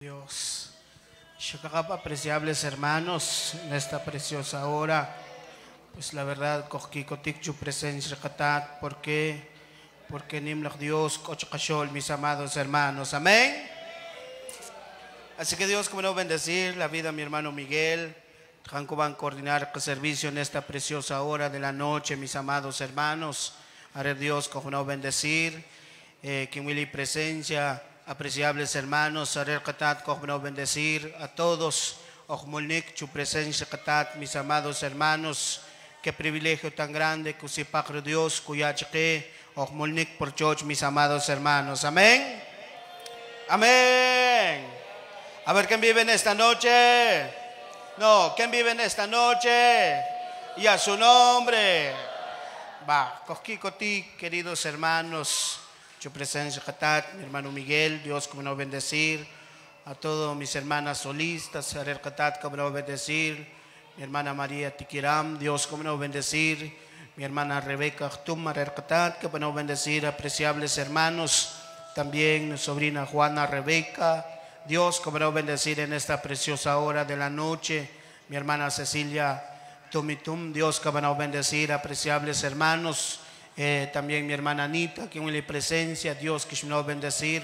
Dios. apreciables hermanos, en esta preciosa hora, pues la verdad, Kochkikotik, tu presencia, Katat, ¿por qué? Porque Nimlach Dios, Kochkashol, mis amados hermanos, amén. Así que Dios, como no bendecir la vida de mi hermano Miguel, Janko van a coordinar el servicio en esta preciosa hora de la noche, mis amados hermanos. Haré Dios, como no bendecir, eh, mi presencia apreciables hermanos, Arer Katat, bendecir a todos, su presencia Katat, mis amados hermanos, qué privilegio tan grande, Kusipakro Dios, Kuyachke, Ojmolnik por George, mis amados hermanos, amén. Amén. A ver, ¿quién vive en esta noche? No, ¿quién vive en esta noche? Y a su nombre. Va, Kojkikoti, queridos hermanos. Su presencia, mi hermano Miguel, Dios como no bendecir, a todas mis hermanas solistas, Arer Katat, como no bendecir, mi hermana María Tikiram, Dios como no bendecir, mi hermana Rebeca Tum, Arer Katat, como no bendecir, apreciables hermanos, también mi sobrina Juana Rebeca, Dios como no bendecir en esta preciosa hora de la noche, mi hermana Cecilia Tumitum, Dios como no bendecir, apreciables hermanos, eh, también mi hermana Anita, que en la presencia, Dios que me bendecir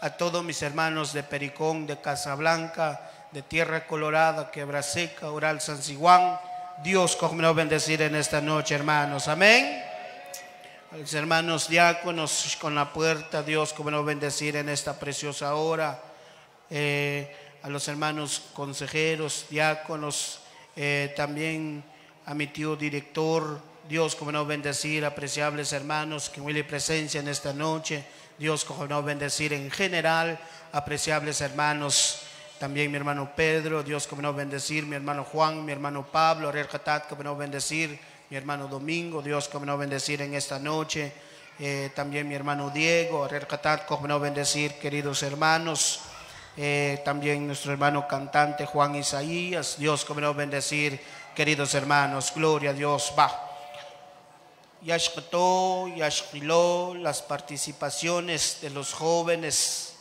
a todos mis hermanos de Pericón, de Casablanca, de Tierra Colorada, Quebra Seca, Oral San Siguán. Dios que me bendecir en esta noche, hermanos. Amén. A los hermanos diáconos con la puerta, Dios como nos bendecir en esta preciosa hora. Eh, a los hermanos consejeros, diáconos, eh, también a mi tío director, Dios, como no bendecir, apreciables hermanos, que huele presencia en esta noche. Dios, como no bendecir en general, apreciables hermanos. También mi hermano Pedro, Dios, como no bendecir, mi hermano Juan, mi hermano Pablo, Ariel Katat, como no bendecir, mi hermano Domingo, Dios, como no bendecir en esta noche. Eh, también mi hermano Diego, Ariel Katat, como no bendecir, queridos hermanos. Eh, también nuestro hermano cantante Juan Isaías, Dios, como no bendecir, queridos hermanos. Gloria a Dios. Va. Yashkato, Yashkilo, las participaciones de los jóvenes,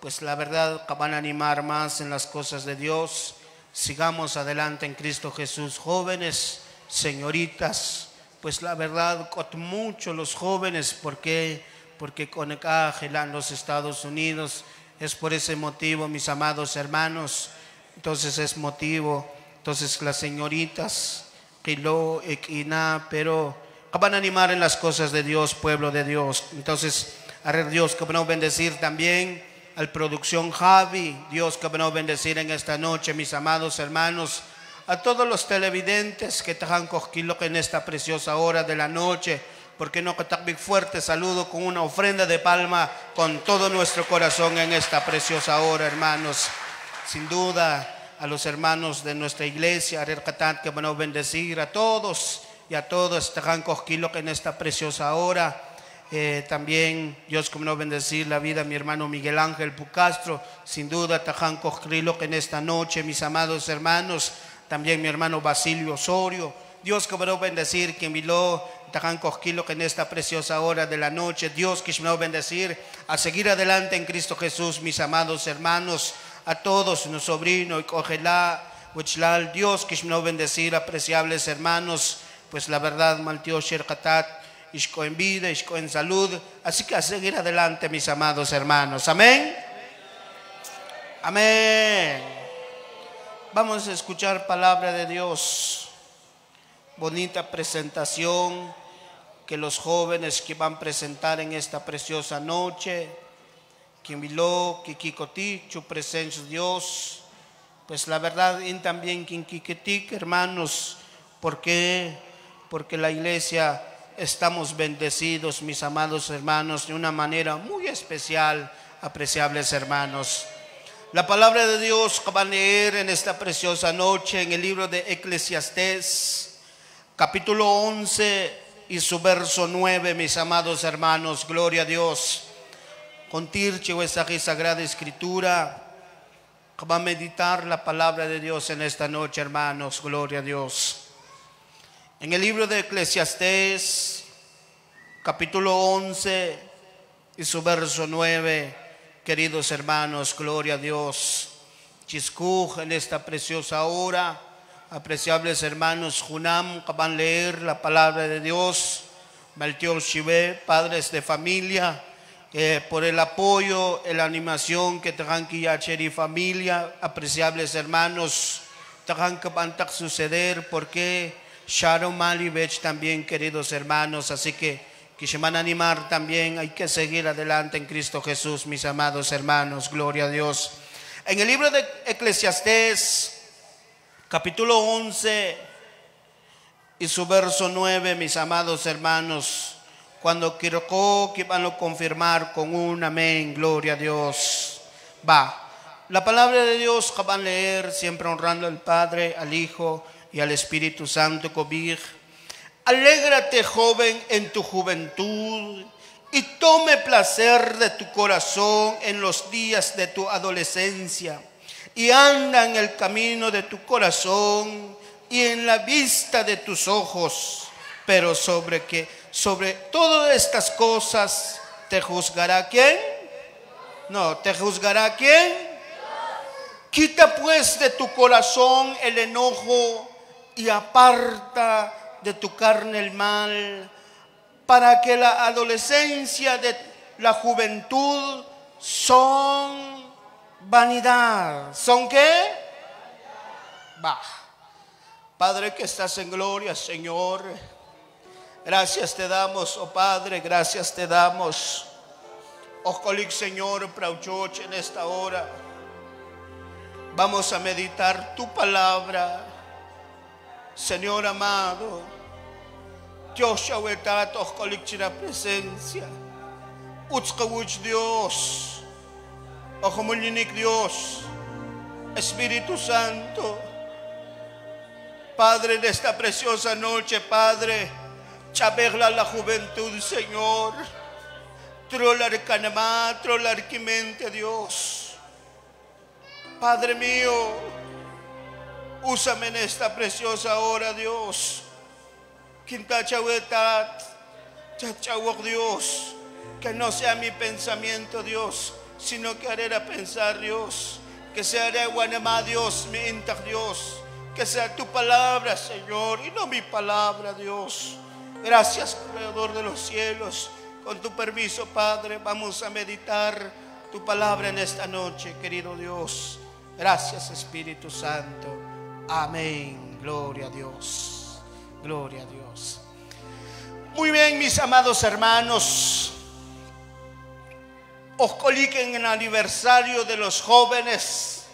pues la verdad van a animar más en las cosas de Dios. Sigamos adelante en Cristo Jesús, jóvenes, señoritas, pues la verdad con mucho los jóvenes, porque porque con en los Estados Unidos. Es por ese motivo, mis amados hermanos, entonces es motivo, entonces las señoritas, Kilo, Ekina, pero van a animar en las cosas de Dios, pueblo de Dios. Entonces, a Dios que a bendecir también al producción Javi, Dios que a bendecir en esta noche, mis amados hermanos, a todos los televidentes que te han cogido en esta preciosa hora de la noche, porque no que fuerte saludo con una ofrenda de palma con todo nuestro corazón en esta preciosa hora, hermanos. Sin duda, a los hermanos de nuestra iglesia, a que a bendecir a todos y a todos Tajan que en esta preciosa hora. Eh, también Dios como no bendecir la vida mi hermano Miguel Ángel Pucastro, sin duda Tajan que en esta noche, mis amados hermanos, también mi hermano Basilio Osorio, Dios como no bendecir quien miró Tajan que en esta preciosa hora de la noche, Dios que no bendecir a seguir adelante en Cristo Jesús, mis amados hermanos, a todos, nuestro sobrino y cogelá, Dios que no bendecir, apreciables hermanos, pues la verdad, Maltio Sherkatat, Ishko en vida, Ishko en salud. Así que a seguir adelante, mis amados hermanos. Amén. Amén. Vamos a escuchar palabra de Dios. Bonita presentación que los jóvenes que van a presentar en esta preciosa noche. que Kikikoti, su presencia Dios. Pues la verdad, y también Kikikotik, hermanos, porque porque la iglesia estamos bendecidos, mis amados hermanos, de una manera muy especial, apreciables hermanos. La palabra de Dios que van a leer en esta preciosa noche en el libro de Eclesiastés, capítulo 11 y su verso 9, mis amados hermanos, gloria a Dios. Con tirche esa sagrada escritura, que va a meditar la palabra de Dios en esta noche, hermanos, gloria a Dios. En el libro de Eclesiastés, capítulo 11 y su verso 9, queridos hermanos, gloria a Dios. Chiscuj en esta preciosa hora, apreciables hermanos, Junam, que van a leer la palabra de Dios, Maltiol Shive, padres de familia, eh, por el apoyo, la animación que que y familia, apreciables hermanos, tengan que van a suceder, porque Sharon Malibech también, queridos hermanos, así que a animar también, hay que seguir adelante en Cristo Jesús, mis amados hermanos, gloria a Dios. En el libro de Eclesiastés, capítulo 11 y su verso 9, mis amados hermanos, cuando quiero que van a confirmar con un amén, gloria a Dios. Va, la palabra de Dios que van a leer, siempre honrando al Padre, al Hijo y al Espíritu Santo, cobij Alégrate, joven, en tu juventud y tome placer de tu corazón en los días de tu adolescencia y anda en el camino de tu corazón y en la vista de tus ojos, pero sobre que sobre todas estas cosas te juzgará quién? No, te juzgará quién? Quita pues de tu corazón el enojo y aparta de tu carne el mal, para que la adolescencia de la juventud son vanidad. ¿Son qué? Va. Padre que estás en gloria, Señor. Gracias te damos, oh Padre, gracias te damos. Ojolik, Señor, Prauchoch, en esta hora. Vamos a meditar tu palabra. Señor amado, Dios Yahweh colicchina presencia. Utskawuch Dios. Ojomulinik Dios. Espíritu Santo. Padre de esta preciosa noche, Padre. Chaberla la juventud, Señor. Trolar canamá, trolar mente, Dios. Padre mío, úsame en esta preciosa hora, Dios Dios, que no sea mi pensamiento, Dios, sino que haré pensar, Dios, que sea Guanema, Dios, mi inter, Dios, que sea tu palabra, Señor, y no mi palabra, Dios. Gracias, Creador de los cielos. Con tu permiso, Padre, vamos a meditar tu palabra en esta noche, querido Dios. Gracias, Espíritu Santo. Amén. Gloria a Dios. Gloria a Dios. Muy bien, mis amados hermanos. Os coliquen en el aniversario de los jóvenes.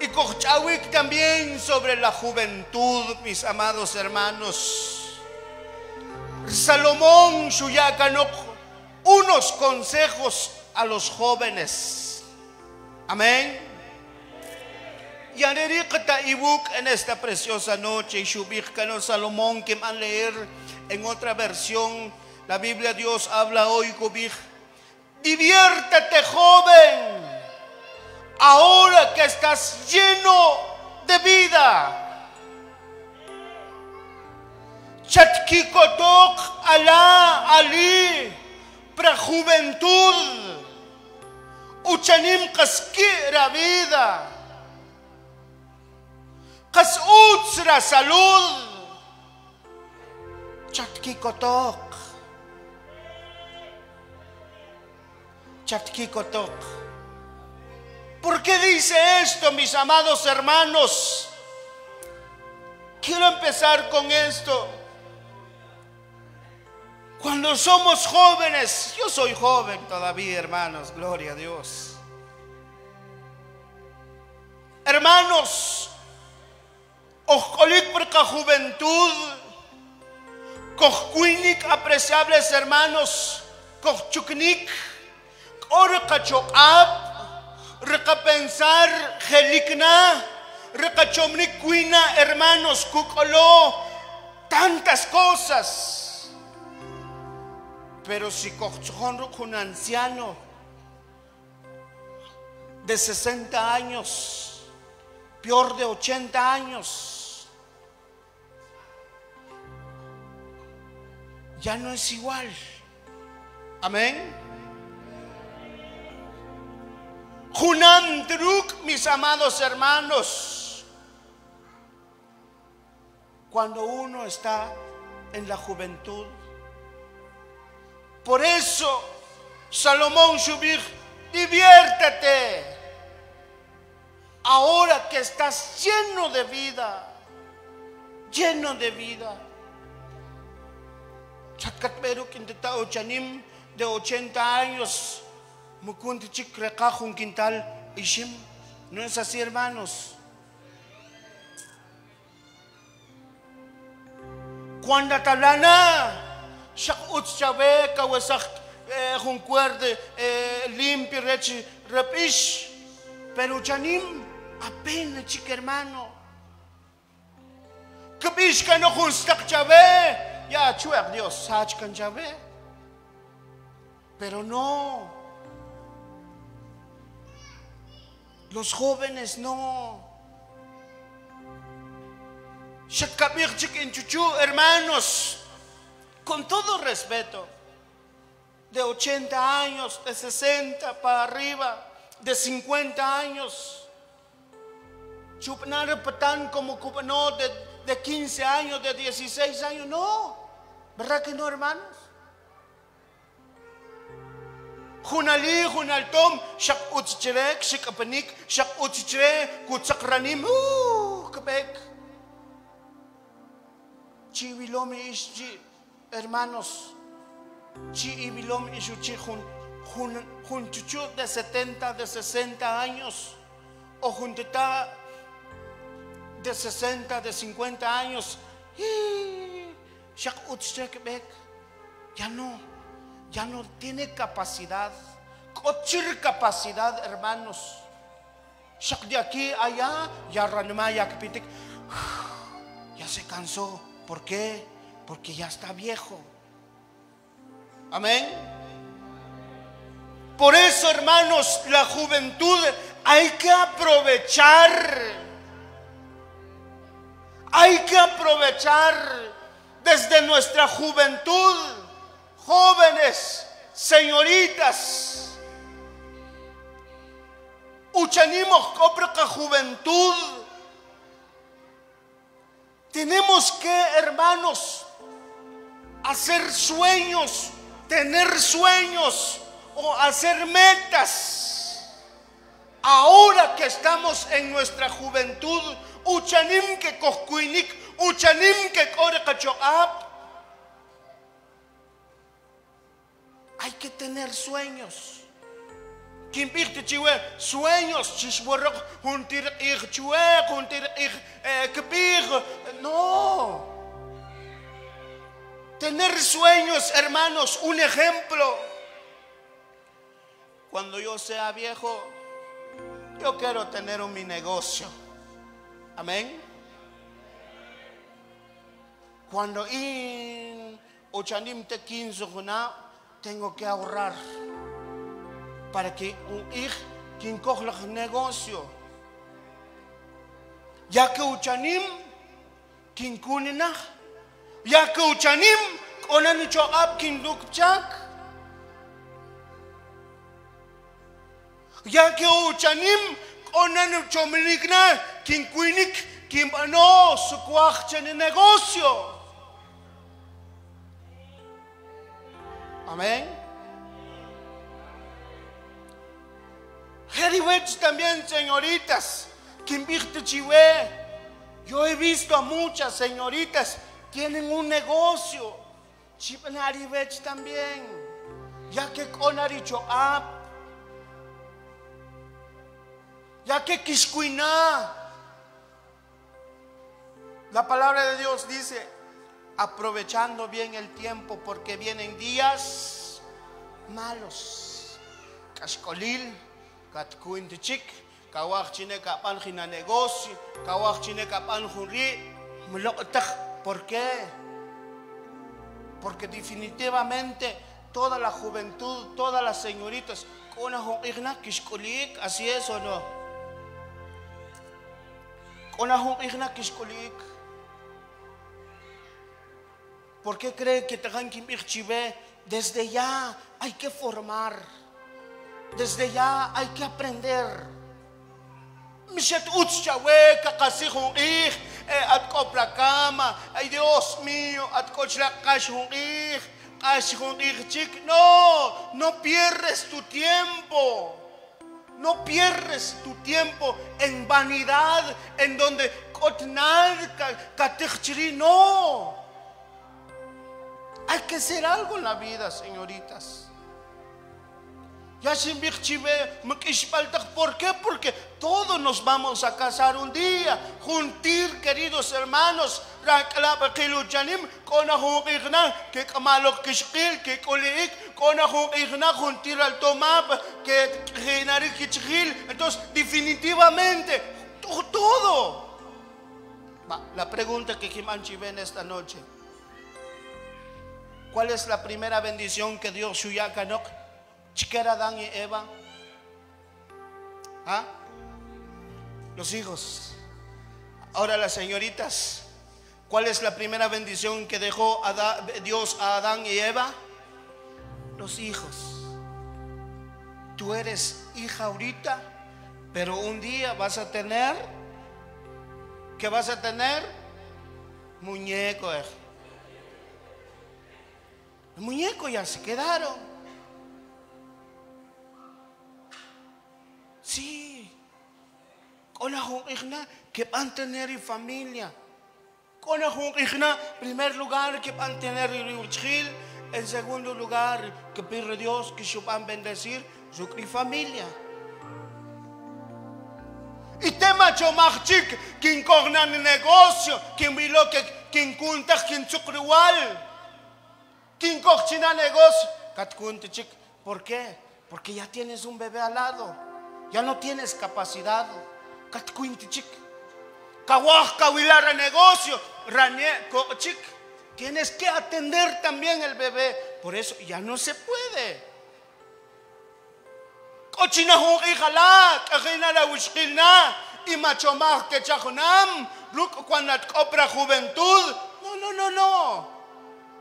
Y Kochawik también sobre la juventud, mis amados hermanos. Salomón Shuyakanok, unos consejos a los jóvenes. Amén. Y Yanerikata ibuk en esta preciosa noche y Shubikano Salomón que van a leer en otra versión la Biblia Dios habla hoy Gubik. Diviértete joven ahora que estás lleno de vida. Chatkikotok ala ali para juventud. Uchanim kaskira vida. Kas utsra salud. Chatkikotok. Chatkikotok. ¿Por qué dice esto, mis amados hermanos? Quiero empezar con esto. Cuando somos jóvenes, yo soy joven todavía, hermanos, gloria a Dios. Hermanos, Oscolik porque juventud, Kohkuinik apreciables hermanos, Kohchuknik, Orkachoab, Recapensar, Gelikna, Recachomnik Kuina, hermanos, Kukolo, tantas cosas. Pero si Kohchonro un anciano de 60 años, peor de 80 años, ya no es igual. Amén. Junam Druk, mis amados hermanos. Cuando uno está en la juventud. Por eso, Salomón Shubir, diviértete. Ahora que estás lleno de vida, lleno de vida. Chakat pero quinteta ochanim de 80 años, mukunti chik un quintal ishim. No es así, hermanos. Cuando talana, shak utchabe kawasak un cuerde limpio rechi repish, pero chanim apenas chica hermano. Kabish ka no kun stak chabe, ya chuak Dios sach kan chabe. Pero no. Los jóvenes no. Hermanos, con todo respeto, de 80 años, de 60 para arriba, de 50 años, chupnar patán como no de, de 15 años, de 16 años, no, ¿verdad que no, hermanos? Junali, junaltom, shak utchirek, shak apanik, shak utchire, kutsakranim, uh, Quebec. Chivilom ishchi, hermanos, chivilom ishuchi jun, jun, de 70, de 60 años, o junteta de 60, de 50 años, ya no ya no tiene capacidad. Cochir capacidad, hermanos. De aquí allá, ya ya ya se cansó. ¿Por qué? Porque ya está viejo. Amén. Por eso, hermanos, la juventud hay que aprovechar. Hay que aprovechar desde nuestra juventud jóvenes, señoritas, uchanimos copraca juventud. Tenemos que, hermanos, hacer sueños, tener sueños o hacer metas. Ahora que estamos en nuestra juventud, uchanim que coscuinik, uchanim que Hay que tener sueños. Sueños, no. Tener sueños, hermanos, un ejemplo. Cuando yo sea viejo, yo quiero tener un mi negocio. Amén. Cuando in ochanim te quinzo tengo que ahorrar para que un hijo quien coja el negocio. Ya que uchanim quien kunina, ya que uchanim onan ab quien. Ya que uchanim onan chominikna quien kuinik quien no su en negocio. Amén. Heriwech también, señoritas. Yo he visto a muchas señoritas tienen un negocio. Chipanaribech también. Ya que con Arichoap. Ya que Kishkuiná. La palabra de Dios dice, aprovechando bien el tiempo porque vienen días malos. Cascolil, katkuintichik, kawak chine kapan jina negocio, kawak chine kapan junri, ¿Por qué? Porque definitivamente toda la juventud, todas las señoritas, así es o no. Con la kishkolik. ¿Por qué cree que tengan que Desde ya hay que formar. Desde ya hay que aprender. Mishet utchawe kakasihun ih, eh, at kopla cama, ay Dios mío, at kochla kashun ih, kashun ih chik. No, no pierdes tu tiempo. No pierdes tu tiempo en vanidad, en donde. No. Hay que hacer algo en la vida, señoritas. ¿Por qué? Porque todos nos vamos a casar un día. Juntir, queridos hermanos. juntir al tomab, que Entonces, definitivamente, todo. La pregunta que Kimanchi ven esta noche. ¿Cuál es la primera bendición que Dios Shuyakanok? Chiquera Adán y Eva. ¿Ah? Los hijos. Ahora las señoritas. ¿Cuál es la primera bendición que dejó Dios a Adán y Eva? Los hijos. Tú eres hija ahorita, pero un día vas a tener, ¿qué vas a tener? Muñeco. Eh. Los muñecos ya se quedaron. Sí. Con la que van tener familia. Con la primer lugar, que van tener En segundo lugar, que pide Dios que a bendecir su familia. Y tema chomachik, quien corna el negocio, quien vilo que quien cuenta, quien igual. Quien cochina negocio. ¿Por qué? Porque ya tienes un bebé al lado ya no tienes capacidad. negocio, tienes que atender también el bebé. Por eso ya no se puede. Cochina hijala, kajina la wishkilna, y macho más que chajunam, cuando compra juventud. No, no, no, no.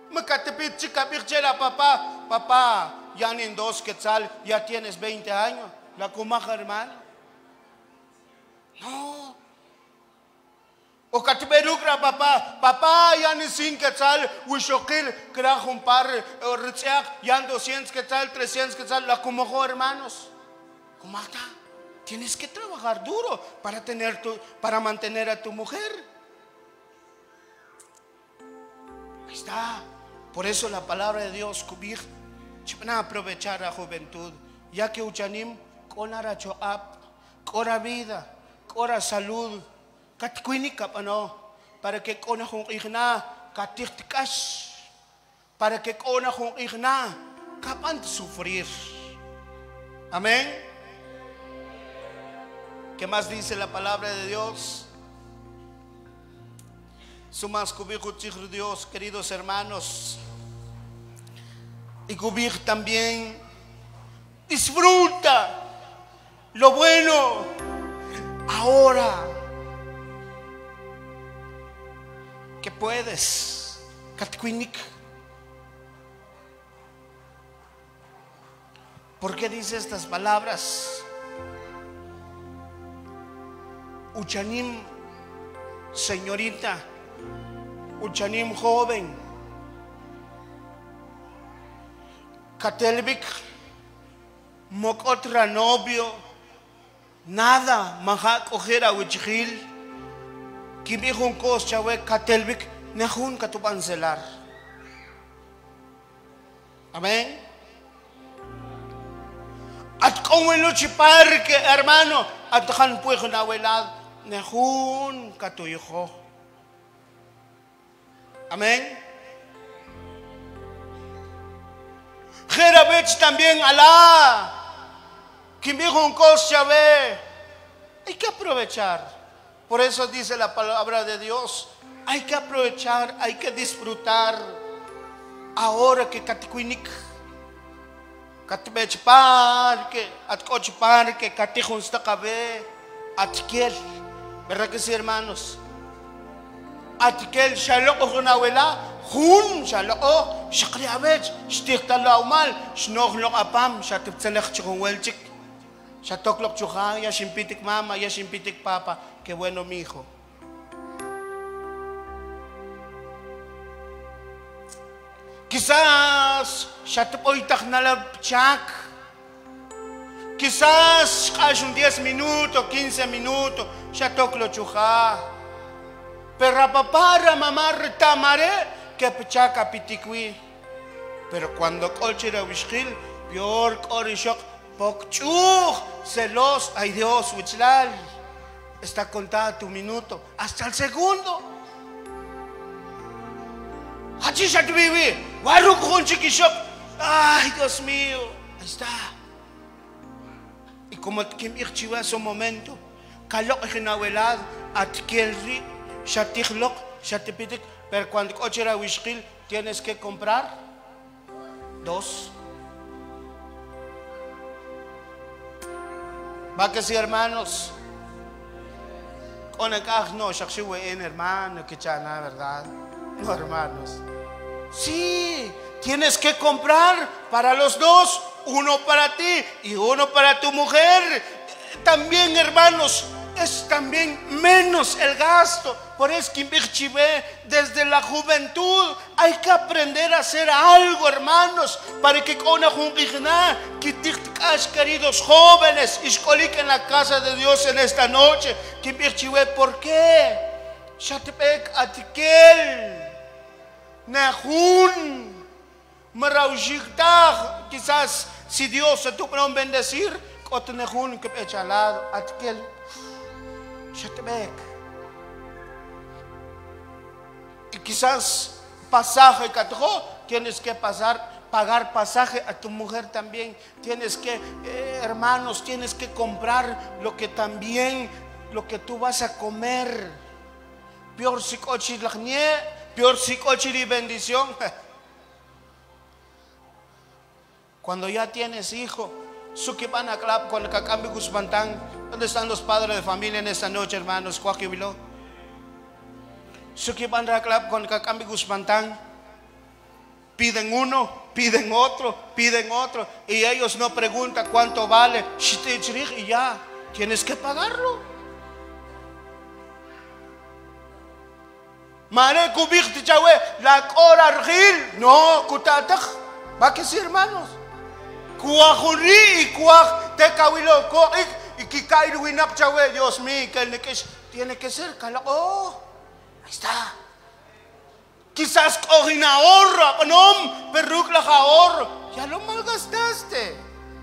Me catepit chica papá, papá, ya ni en dos quetzal, ya tienes 20 años la comaja hermano. No. O katberukra papá, papá ya ni sin quetzal, wishokil, kraj un par, ritziak, ya 200 quetzal, 300 quetzal, la comajo hermanos. Comata, tienes que trabajar duro para, tener tu, para mantener a tu mujer. Ahí está. Por eso la palabra de Dios, cubir, aprovechar la juventud, ya que Uchanim konara choap, kora vida, kora salud, kapano, para que kona kung igna, katiktikas, para que kona kung igna, kapan sufrir. Amén. ¿Qué más dice la palabra de Dios? Sumas cubijo Dios, queridos hermanos. Y cubir también disfruta lo bueno ahora que puedes. ¿Por qué dice estas palabras? Uchanim, señorita, Uchanim joven, Katelvik, Mokotra novio, nada maha coger a wichil kimi hun kos chawe katelbik nehun katupancelar amén. At luchi parque hermano. At kan puejo na welad nehun katuyo amén. Jerabech también Alá hay que aprovechar. Por eso dice la palabra de Dios. Hay que aprovechar, hay que disfrutar. Ahora que katikuinik. Katibech parque, atcoch parque, katijun stakabe, atkiel. ¿Verdad que sí, hermanos? atkel shaloko hunawela hun shaloko shakri avech shtik talaumal shnohlok apam shatiptselech chukungwelchik shatoklok chuja ya shimpitik mama ya shimpitik papa qué bueno mi hijo Quizás shatipoitak nalabchak. Quizás hay un 10 minutos, 15 minutos, ya toclo chuja. Pero papá, mamá, retamare, que pechaca pitikwi. Pero cuando colchira wishkil, peor corishok, pokchuj, celos, ay Dios, wichlal. Está contada tu minuto, hasta el segundo. Ay, Dios mío, ahí está. Y como Kim Irchiwa ese momento, kalok hinawelad at kelri, shatihlok, shatipitik, pero cuando cochera wishkil tienes que comprar dos. Va que sí, hermanos. Con el no, en hermano, que chana, ¿verdad? No, hermanos. Sí, tienes que comprar para los dos, uno para ti y uno para tu mujer. También, hermanos, es también menos el gasto. Por eso que desde la juventud hay que aprender a hacer algo, hermanos, para que con que queridos jóvenes, y en la casa de Dios en esta noche. ¿Por qué? Shatepek atikel. Maraujiktaj. Quizás si Dios se tuvo un bendecir, que echalado. Atikel. Shatepek. Y quizás pasaje tienes que pasar pagar pasaje a tu mujer también. Tienes que, eh, hermanos, tienes que comprar lo que también, lo que tú vas a comer. Peor si peor si y bendición. Cuando ya tienes hijo, van a clap con el cacambi Guzmantán. ¿Dónde están los padres de familia en esta noche, hermanos? Cuaquibilo. van a clap con el cacambi Guzmantán. Piden uno, piden otro, piden otro. Y ellos no preguntan cuánto vale. Y ya, tienes que pagarlo. Mare kubik la cora. No, kutatak. Va que sí, hermanos. Kuaj te y. Dios mío, que tiene que ser Oh, ahí está. Quizás no, ahorro. Ya lo malgastaste.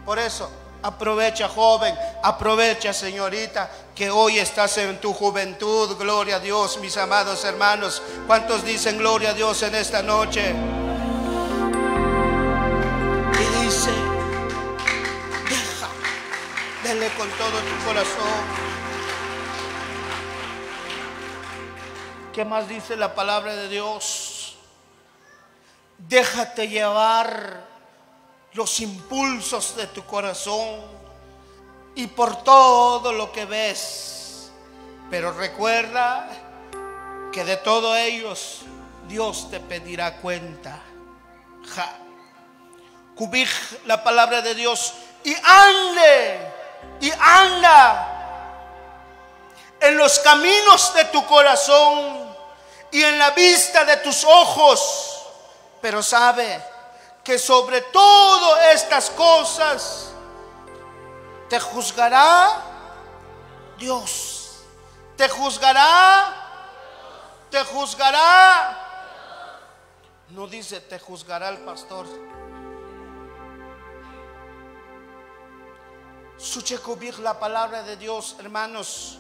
Por eso, aprovecha, joven, aprovecha, señorita, que hoy estás en tu juventud. Gloria a Dios, mis amados hermanos. ¿Cuántos dicen gloria a Dios en esta noche? Con todo tu corazón. ¿Qué más dice la palabra de Dios? Déjate llevar los impulsos de tu corazón y por todo lo que ves. Pero recuerda que de todos ellos Dios te pedirá cuenta. Ja. Cubij la palabra de Dios y ande y anda en los caminos de tu corazón y en la vista de tus ojos. Pero sabe que sobre todas estas cosas te juzgará Dios. Te juzgará. Te juzgará. No dice te juzgará el pastor. Suchekubir la palabra de Dios, hermanos.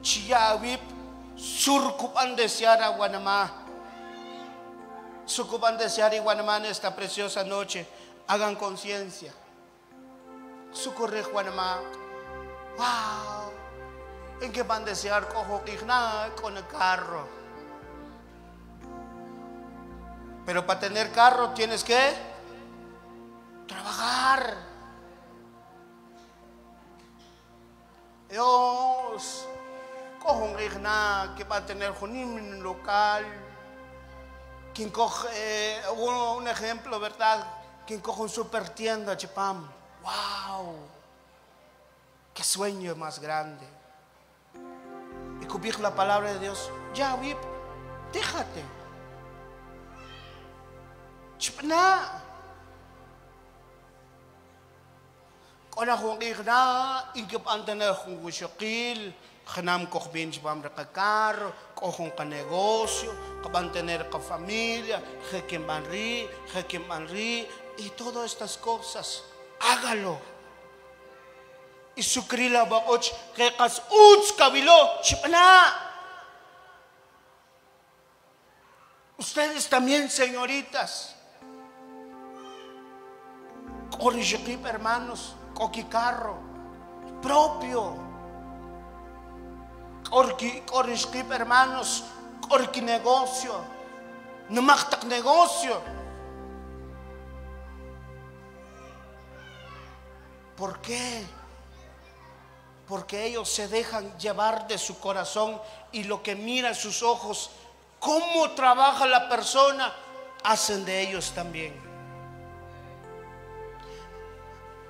Chiyawip surkupan desear a Guanamá. Sucupan desear y Guanamá en esta preciosa noche. Hagan conciencia. Sucorre Guanamá. Wow. ¿En qué van desear cojo con el carro? Pero para tener carro tienes que trabajar. Dios cojo un igna que va a tener un local. Quien coge, eh, un, ejemplo, ¿verdad? Quien coge un super tienda, chipam. ¡Wow! ¡Qué sueño más grande! Y cubrir la palabra de Dios. Ya, wip, déjate. Chipna. Gusyokil, Ganam ko bench bam ka carro, kohon ka negosio, ka mantener ka familia, que manri, y todas estas cosas, hágalo. Y su krila ba och que kas uts kabilo, chipana. Ustedes también, señoritas, corrige hermanos, coqui carro propio Orki, skip hermanos, orki negocio, numaktak negocio. ¿Por qué? Porque ellos se dejan llevar de su corazón y lo que mira sus ojos, cómo trabaja la persona, hacen de ellos también.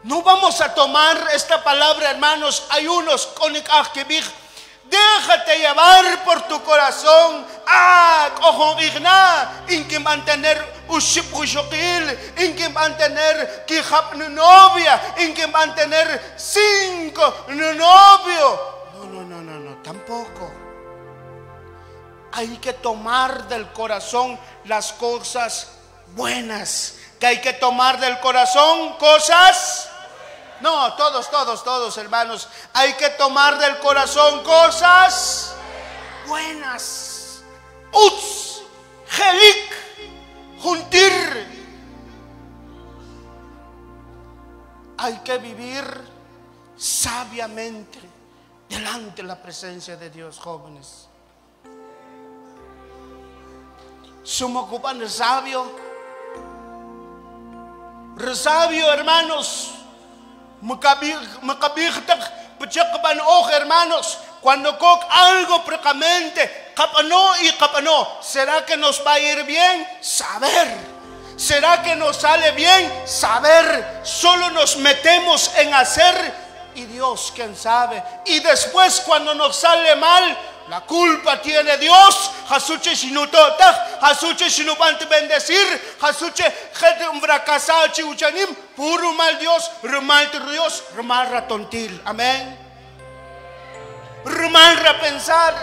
No vamos a tomar esta palabra, hermanos. Hay unos con Déjate llevar por tu corazón. Ah, cojo igna, in que mantener uship ushokil, in que mantener kihap novia, in que mantener cinco novio. No, no, no, no, no, tampoco. Hay que tomar del corazón las cosas buenas. Que hay que tomar del corazón cosas no, todos, todos, todos, hermanos. Hay que tomar del corazón cosas buenas. Uts, gelik, juntir. Hay que vivir sabiamente delante de la presencia de Dios, jóvenes. Somos ocupan sabio. Resabio, hermanos ojo hermanos, cuando algo precamente, capano y capano, ¿será que nos va a ir bien? Saber. ¿Será que nos sale bien? Saber. Solo nos metemos en hacer y Dios, quién sabe. Y después cuando nos sale mal, la culpa tiene Dios. Hasuche sinutota, hasuche sinupante bendecir, hasuche gente fracasado chiuchanim, puro mal Dios, remal Dios, remal ratontil. Amén. Remal repensar,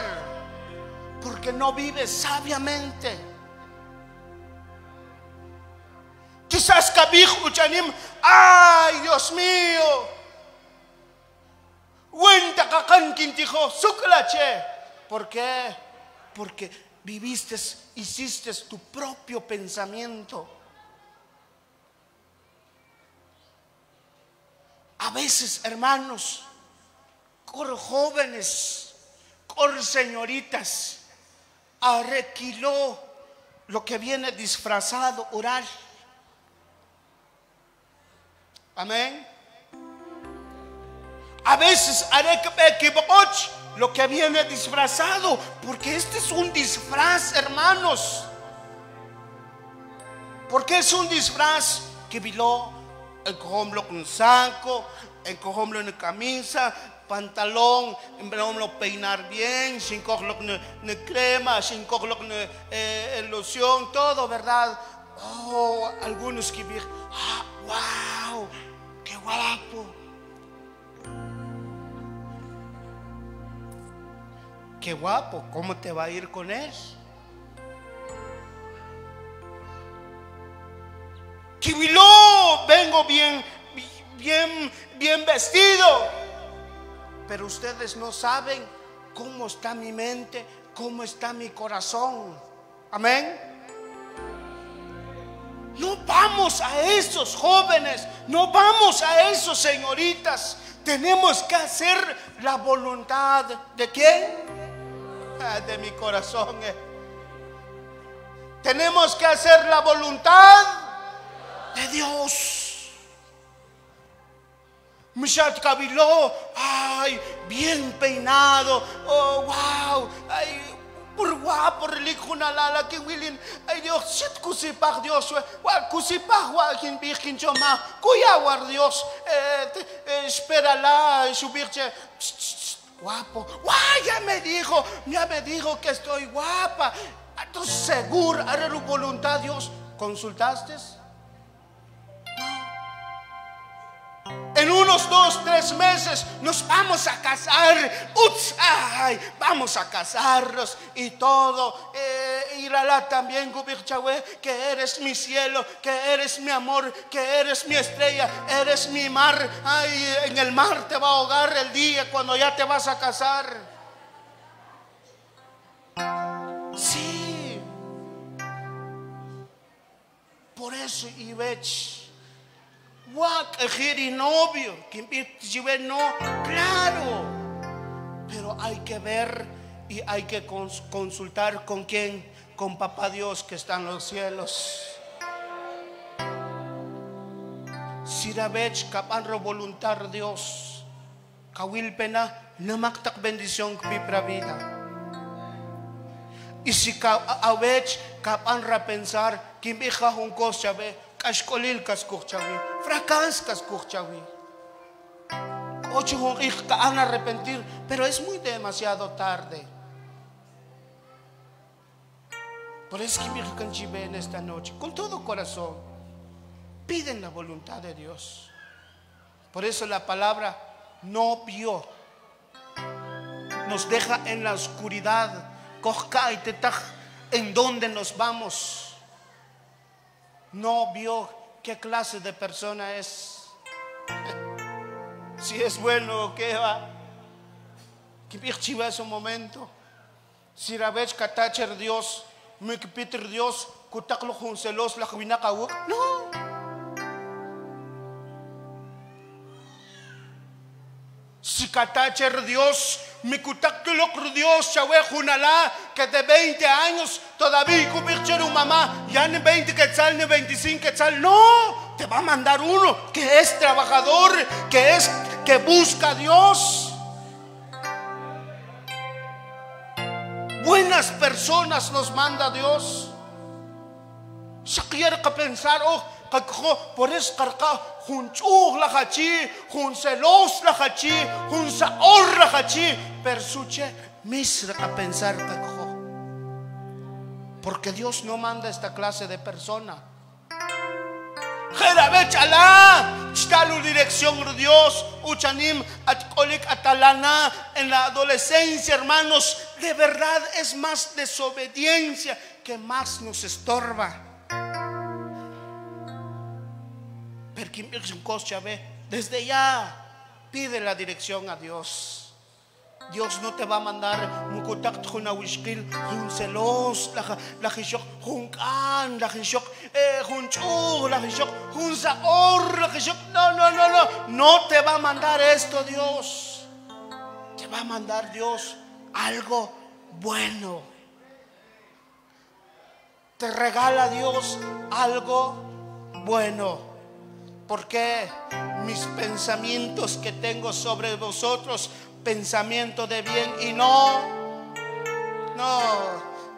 porque no vive sabiamente. Quizás kabij uchanim, ay Dios mío. Cuenta kakan kintijo, suklache. ¿Por qué? Porque viviste, hiciste tu propio pensamiento. A veces, hermanos, por jóvenes, por señoritas, arrequiló lo que viene disfrazado oral. Amén. A veces, que lo que viene disfrazado, porque este es un disfraz, hermanos. Porque es un disfraz que viló el cojomlo con saco, el cojomlo en camisa, pantalón, en peinar bien, sin cogerlo con crema, sin cogerlo con eh, loción, todo, ¿verdad? Oh, algunos que vi, ah, wow, qué guapo. Qué guapo, ¿cómo te va a ir con él? Kibiló, vengo bien, bien, bien vestido. Pero ustedes no saben cómo está mi mente, cómo está mi corazón. Amén. No vamos a esos jóvenes, no vamos a esos señoritas. Tenemos que hacer la voluntad de quién? De mi corazón. Eh. Tenemos que hacer la voluntad de Dios. Mishat Kabilo, ay, bien peinado, oh, wow, ay, por guapo, relico na lala que William, ay Dios, shit kusipag Dios, wa kusipag wa kin bikin choma, war Dios, eh, eh, espérala, subirche, guapo, guay, ya me dijo, ya me dijo que estoy guapa, ¿tú seguro, haré tu voluntad Dios, consultaste? Unos dos, tres meses nos vamos a casar. Uts, ay, vamos a casarnos y todo. Eh, Irala también, Gubirchahue, que eres mi cielo, que eres mi amor, que eres mi estrella, eres mi mar. Ay, en el mar te va a ahogar el día cuando ya te vas a casar. Sí. Por eso, Ibech Novio, que no, claro. Pero hay que ver y hay que consultar con quién, con Papá Dios que está en los cielos. Sirabech kapanro voluntar Dios. Kawil pena namaktak bendición pipra vida. Y si awech kapanra pensar, kimbija hunkos chabe, Kashkolil kaskuchawi, fracas kaskuchawi. Ocho van a arrepentir, pero es muy demasiado tarde. Por eso que me en esta noche, con todo corazón, piden la voluntad de Dios. Por eso la palabra no vio nos deja en la oscuridad. en donde nos vamos no vio qué clase de persona es. si es bueno o qué va. Que chiva ese momento. Si rabech katacher Dios, Peter Dios, kutaklo con celos la No. Si katacher Dios, mi kutaktulok Dios, chawe junala, que de 20 años todavía cubrircher un mamá, ya ni 20 quetzal ni 25 quetzal, no, te va a mandar uno que es trabajador, que es, que busca a Dios. Buenas personas nos manda Dios. Se quiere pensar, oh, por eso carca jun chug la hachi jun celos la hachi jun saor la hachi persuche misra a pensar porque Dios no manda esta clase de persona dirección Dios, uchanim atkolik atalana en la adolescencia, hermanos, de verdad es más desobediencia que más nos estorba. Desde ya pide la dirección a Dios. Dios no te va a mandar un contacto con wishkil, un celos, la la hishok, un can, la hishok, eh, un chu, la hishok, un saor, la hishok. No, no, no, no. No te va a mandar esto Dios. Te va a mandar Dios algo bueno. Te regala Dios algo bueno porque mis pensamientos que tengo sobre vosotros, pensamiento de bien y no, no,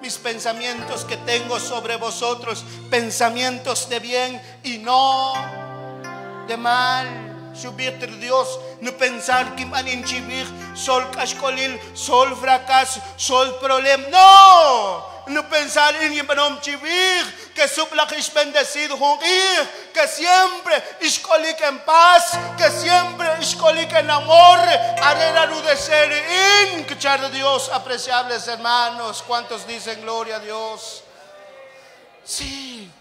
mis pensamientos que tengo sobre vosotros, pensamientos de bien y no de mal. Subir Dios, no pensar que van a sol cascolil, sol fracaso, sol problema. No, no pensar en Ibanom Chivir, que es bendecido que siempre escolí en paz, que siempre escolí en amor, haré de ser que de Dios, apreciables hermanos, ¿cuántos dicen gloria a Dios? Sí,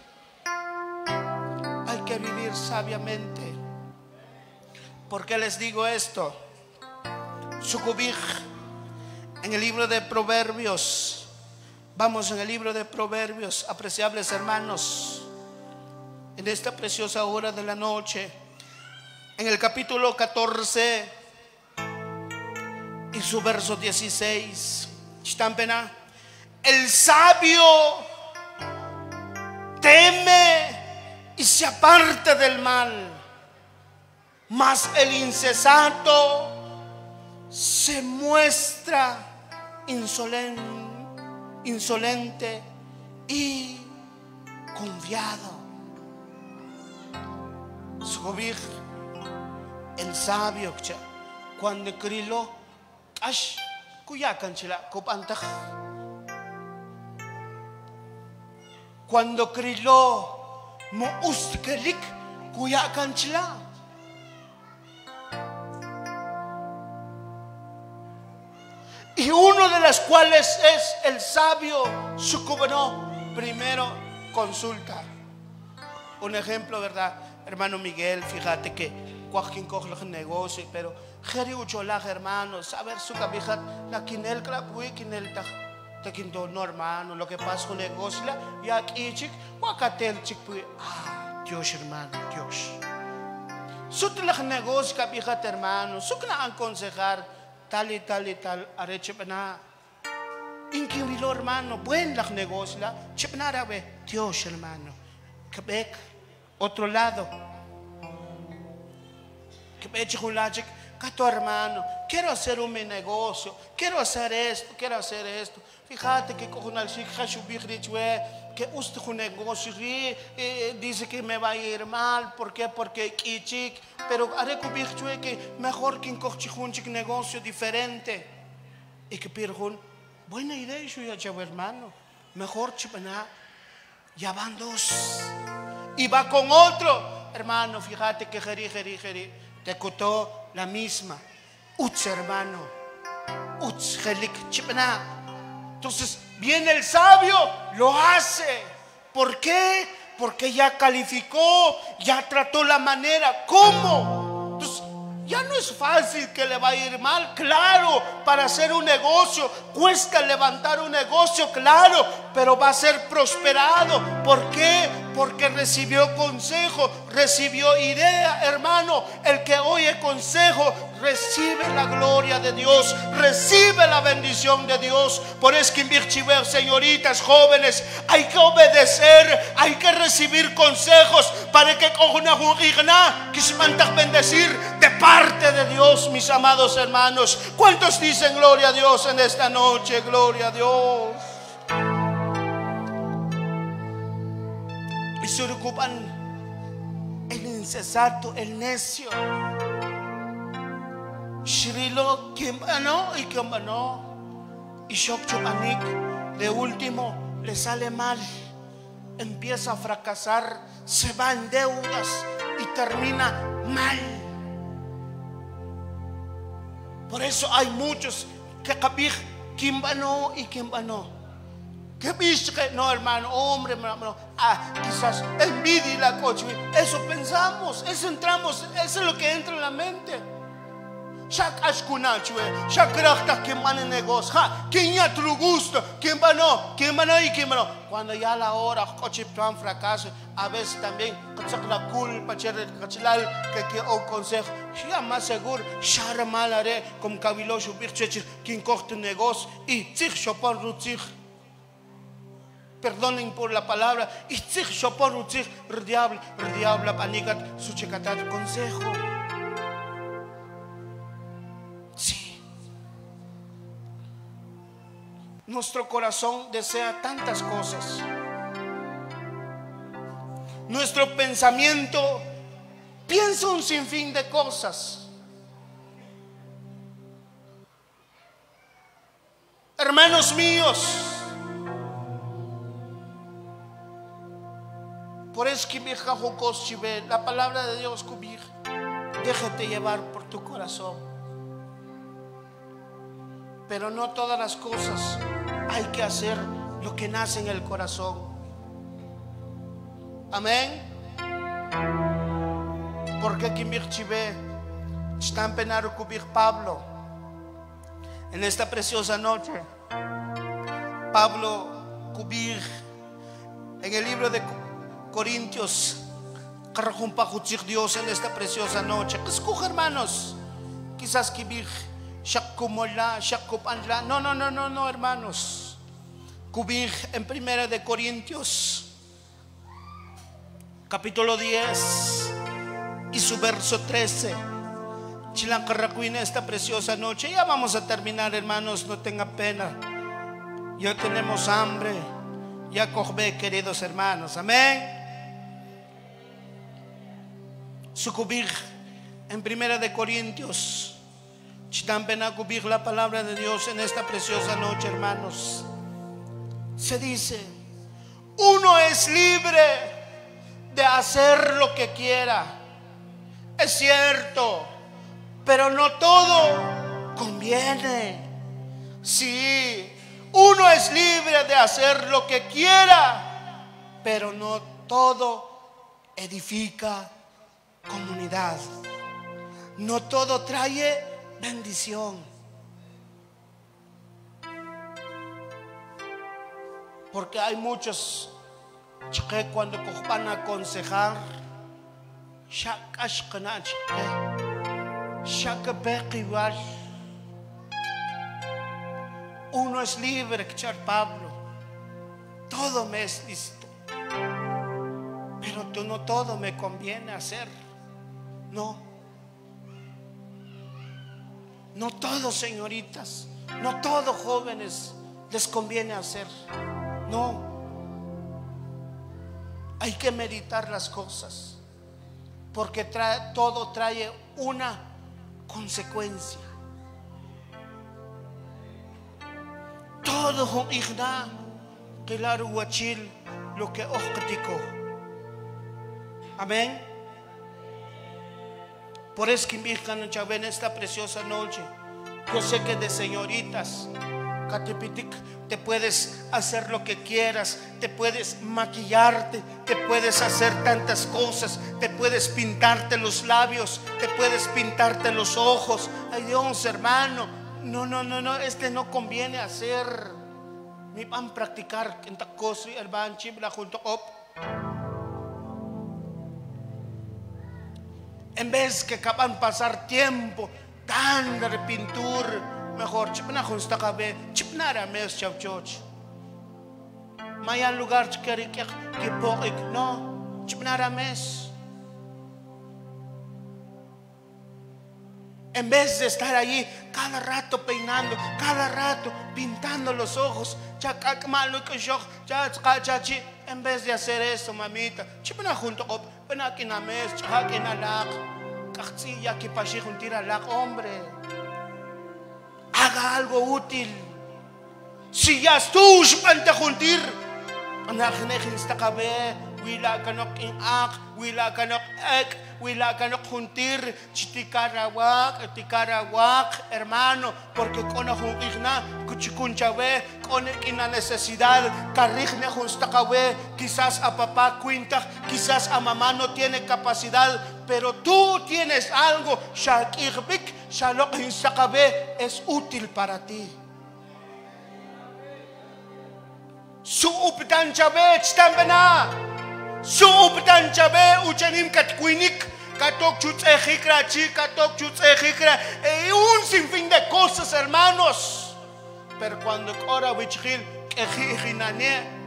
hay que vivir sabiamente. ¿Por qué les digo esto? Sucubij en el libro de Proverbios Vamos en el libro de Proverbios, apreciables hermanos, en esta preciosa hora de la noche, en el capítulo 14 y su verso 16. El sabio teme y se aparta del mal, Mas el incesato se muestra insolente, insolente y confiado. Subir el sabio cuando crilo ash kuyakan sila kupantah cuando crilo mo ustkelik kuyakan sila y uno de las cuales es el sabio sucubenó primero consulta. Un ejemplo verdad hermano Miguel fíjate que cualquier coge negocio pero Geri uchola hermanos a ver su cabija la quinel clapui quinel ta te quinto no hermano lo que pasa con negocio ya aquí chic guacatel chic ah Dios hermano Dios. Sutla negocio cabija hermano sukna aconsejar tal y tal y tal areche pena Inquilino hermano buen la negocio ve Dios hermano. Quebec otro lado. Quebec chulachic Cato hermano, quiero hacer un negocio, quiero hacer esto, quiero hacer esto. Fíjate que con el que usted un negocio eh, dice que me va a ir mal, ¿por qué? Porque chic, pero haré que mejor que un negocio diferente. Y que pirjun, buena idea, yo ya hermano, mejor chipana, ya van dos. Y va con otro, hermano, fíjate que jeri, jeri, jeri, te cotó la misma. Uts, hermano. Uts, Entonces, viene el sabio, lo hace. ¿Por qué? Porque ya calificó, ya trató la manera. ¿Cómo? Entonces, ya no es fácil que le va a ir mal, claro, para hacer un negocio cuesta levantar un negocio, claro, pero va a ser prosperado. ¿Por qué? Porque recibió consejo, recibió idea, hermano. El que oye consejo recibe la gloria de Dios, recibe la bendición de Dios. Por eso que señoritas jóvenes, hay que obedecer, hay que recibir consejos para que con una que se bendecir de parte de Dios, mis amados hermanos. ¿Cuántos dicen gloria a Dios en esta noche? Gloria a Dios. Y se ocupan el incesato, el necio. Shirilo Kimbano y Kimbano. Y Shokchupanik, de último, le sale mal. Empieza a fracasar, se va en deudas y termina mal. Por eso hay muchos que capij Kimbano y Kimbano. Que que no, hermano, hombre, hermano, ah, quizás envidia la coche. Eso pensamos, eso entramos, eso es lo que entra en la mente. Shak ashkunachwe, shak rakta que mane negocio, ha, quien ya tu gusto, quien va no, quien no quien no. Cuando ya la hora, coche plan fracaso, a veces también, la culpa, que que o consejo, ya más seguro, shara malare, como cheche, quien coge negocio, y rutzich. Perdonen por la palabra, y rutzich, diablo, diablo, su checatat, consejo. Nuestro corazón desea tantas cosas. Nuestro pensamiento piensa un sinfín de cosas. Hermanos míos, por eso que la palabra de Dios déjate llevar por tu corazón. Pero no todas las cosas hay que hacer lo que nace en el corazón. Amén. Porque Kimbirchibe están penando cubir Pablo en esta preciosa noche. Pablo cubir en el libro de Corintios. Dios en esta preciosa noche. Escoge hermanos. Quizás Kibir No, no, no, no, no, hermanos. Cubir en Primera de Corintios, capítulo 10, y su verso 13. Chilancarracuina esta preciosa noche. Ya vamos a terminar, hermanos, no tenga pena. Ya tenemos hambre. Ya cogbe, queridos hermanos. Amén. Sucubir en Primera de Corintios. Cubrir la palabra de Dios en esta preciosa noche, hermanos. Se dice, uno es libre de hacer lo que quiera. Es cierto, pero no todo conviene. Sí, uno es libre de hacer lo que quiera, pero no todo edifica comunidad. No todo trae bendición. Porque hay muchos que cuando van a aconsejar, uno es libre, que Pablo. Todo me es listo. Pero no todo me conviene hacer. No. No todo, señoritas. No todo, jóvenes, les conviene hacer. No. Hay que meditar las cosas. Porque todo trae una consecuencia. Todo igna que la lo que ojtico. Amén. Por eso que mi en esta preciosa noche. Yo sé que de señoritas te puedes hacer lo que quieras, te puedes maquillarte, te puedes hacer tantas cosas, te puedes pintarte los labios, te puedes pintarte los ojos. Ay Dios, hermano, no, no, no, no, este no conviene hacer. Mi van a practicar en cosa el chibla junto op. En vez que acaban pasar tiempo dando de pintura mejor chipna justa kabe chipna ra mes chau choch maya lugar chkari que poik no chipna mes. En vez de estar allí cada rato peinando, cada rato pintando los ojos, en vez de hacer eso, mamita, chipna junto con penakina mes, chakina lak, kaxilla que pashi juntira lak, hombre haga algo útil. Si ya estuvo pante juntir, sta kabe, wila kanok in ak, wila kanok ek, wila kanok juntir, chitikarawak, tikarawak, hermano, porque con juntigna, kuchikunchawe, con una necesidad, carrijne junstakawe, quizás a papá cuenta, quizás a mamá no tiene capacidad, pero tú tienes algo, shakirbik, shalok hinsakabe, es útil para ti. Suuptan chabe, chitambena. Suuptan chabe, uchanim katkuinik. Katok chutzejikra, chi, katok chutzejikra. E un sinfín de cosas, hermanos. Pero cuando ora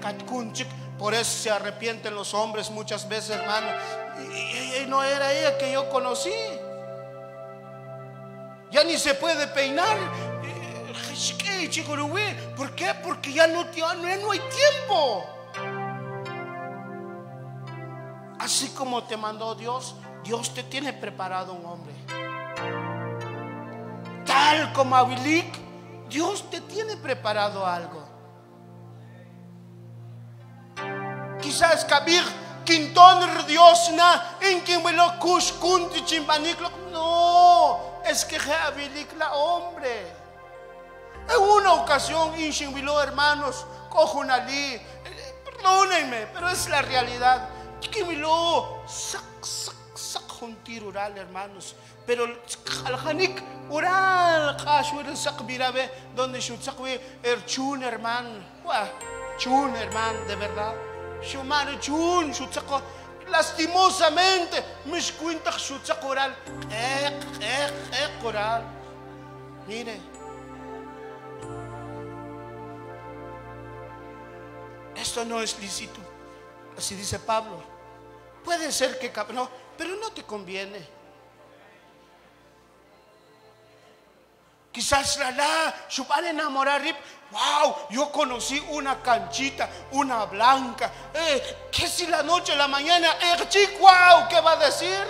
katkunchik. Por eso se arrepienten los hombres muchas veces, hermano. Y, no era ella que yo conocí. Ya ni se puede peinar. ¿Por qué? Porque ya no, no hay tiempo. Así como te mandó Dios, Dios te tiene preparado un hombre. Tal como Abilik, Dios te tiene preparado algo. Quizás Kabir, Quintón Dios na, en quien kush kunti No, es que Abilik la hombre. En una ocasión, Inshinviló, hermanos, cojo una li. Perdónenme, pero es la realidad. Chiquimiló, sac, sac, sac, juntir oral, hermanos. Pero al hanik oral, el sac mirabe, donde shutsakwe, er chun, hermano. Chun, hermano, de verdad. Shumar chun, shutsako. Lastimosamente, mis cuentas shutsak oral. Eh, eh, eh, oral. Mire. Esto no es lícito. Así dice Pablo. Puede ser que no, pero no te conviene. Quizás la la, a enamorar, wow, yo conocí una canchita, una blanca. Eh, ¿Qué si la noche, la mañana, el chico, wow, qué va a decir?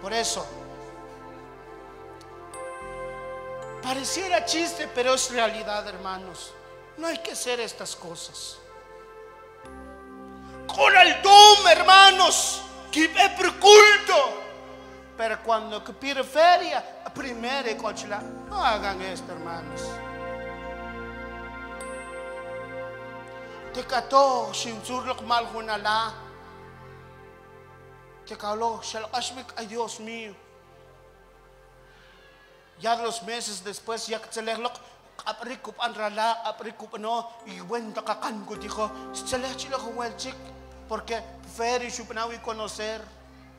Por eso, pareciera chiste, pero es realidad, hermanos. No hay que hacer estas cosas. Con el dom, hermanos, que es culto. Pero cuando que pide feria, primero no hagan esto, hermanos. Te cató sin surlok mal junala. Te caló, ay Dios mío. Ya dos meses después, ya que se aprikup an rala, aprikup no, y bueno, kakan ko dijo, chilo con el chic, porque feri y conocer.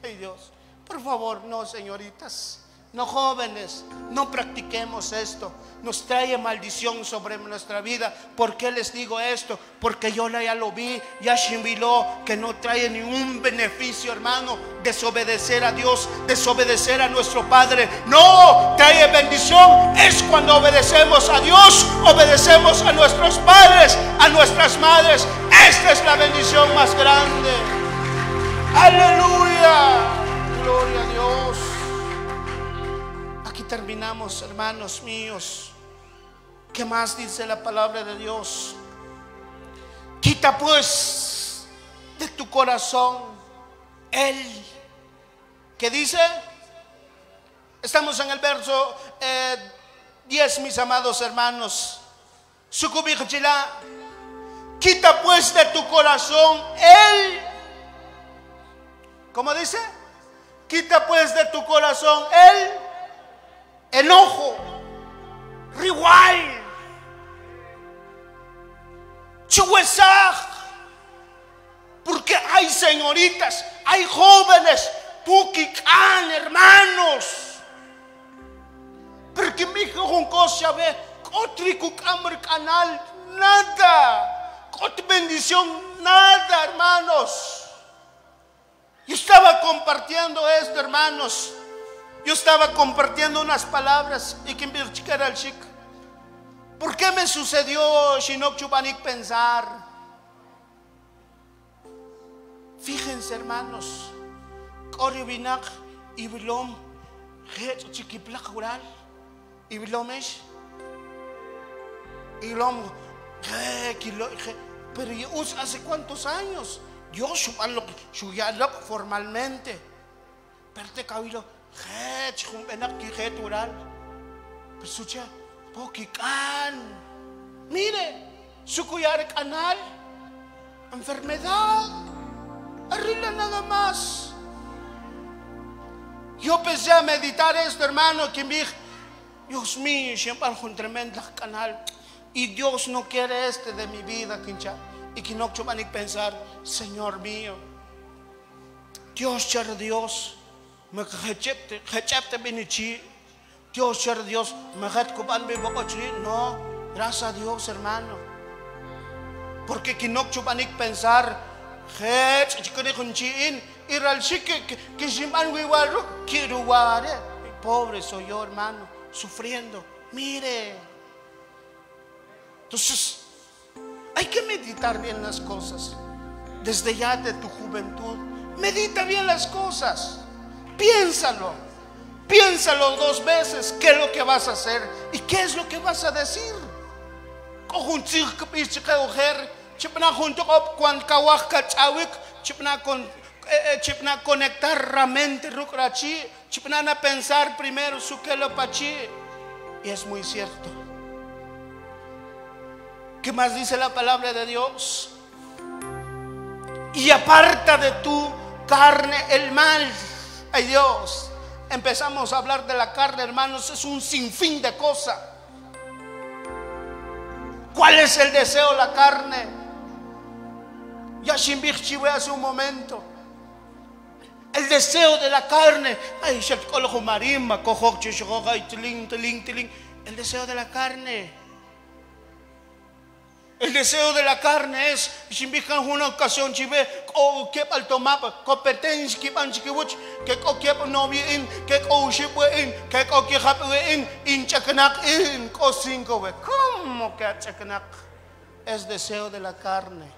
Ay Dios. Por favor, no, señoritas, no jóvenes, no practiquemos esto. Nos trae maldición sobre nuestra vida. ¿Por qué les digo esto? Porque yo ya lo vi, ya shimbiló, que no trae ningún beneficio, hermano, desobedecer a Dios, desobedecer a nuestro Padre. No, trae bendición. Es cuando obedecemos a Dios, obedecemos a nuestros padres, a nuestras madres. Esta es la bendición más grande. Aleluya. Gloria a Dios. Aquí terminamos, hermanos míos. ¿Qué más dice la palabra de Dios? Quita pues de tu corazón el que dice, estamos en el verso 10, eh, mis amados hermanos. Quita pues de tu corazón el, ¿cómo dice? Quita pues de tu corazón el enojo, rival, chuesaj. Porque hay señoritas, hay jóvenes, puquican, hermanos. Porque mi hijo con cosa ve, canal, nada. Cot bendición, nada, hermanos. Yo estaba compartiendo esto, hermanos. Yo estaba compartiendo unas palabras y que era el chico. ¿Por qué me sucedió Shinok Chubanik pensar? Fíjense, hermanos. Koryobinak, Ibilom, Het Chikiplak Ural, Ibilomesh, Ibilom, pero hace cuántos años Dios lo shuyalok formalmente. Perte kawilo, het benak ki het ural. Persucha, pokikan. Mire, su cuyar canal, enfermedad, arriba nada más. Yo empecé a meditar esto, hermano, que mi Dios mío, siempre un tremendo canal. Y Dios no quiere este de mi vida, quincha y no a pensar, Señor mío, Dios cher Dios, me rechepte, benichi, Dios cher Dios, me retcoban me no, gracias a Dios hermano, porque a pensar, hech, chikone kunchiin, iral que que shiman wiwaru, quiero pobre soy yo hermano, sufriendo, mire, entonces, hay que meditar bien las cosas. Desde ya de tu juventud. Medita bien las cosas. Piénsalo. Piénsalo dos veces. ¿Qué es lo que vas a hacer? ¿Y qué es lo que vas a decir? chipna conectar chipna na pensar primero y es muy cierto ¿Qué más dice la palabra de Dios? Y aparta de tu carne el mal. Ay Dios, empezamos a hablar de la carne, hermanos, es un sinfín de cosas. ¿Cuál es el deseo de la carne? Ya Shimbich hace un momento. El deseo de la carne. El deseo de la carne. El deseo de la carne es, si una ocasión, chive, o que al tomar que pan que wuch que o que no bien que o ship in que o que hap in in chaknak in ko cinco we cómo que chaknak es deseo de la carne.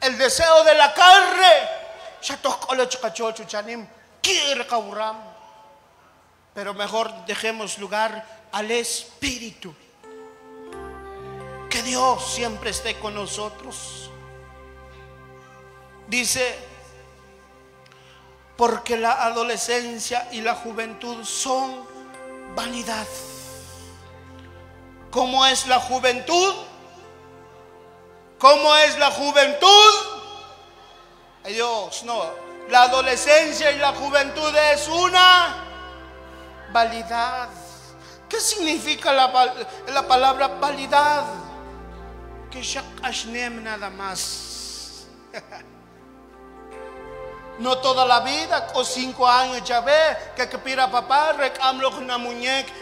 El deseo de la carne. Ya tocó lo chachocho chanim quiere kauram pero mejor dejemos lugar al espíritu Dios siempre esté con nosotros. Dice, porque la adolescencia y la juventud son vanidad. ¿Cómo es la juventud? ¿Cómo es la juventud? Dios, no. La adolescencia y la juventud es una validad. ¿Qué significa la, la palabra validad? Que Shakashnem nada más. No toda la vida, con cinco años ya ve que que pira papá, recamlo una muñeca,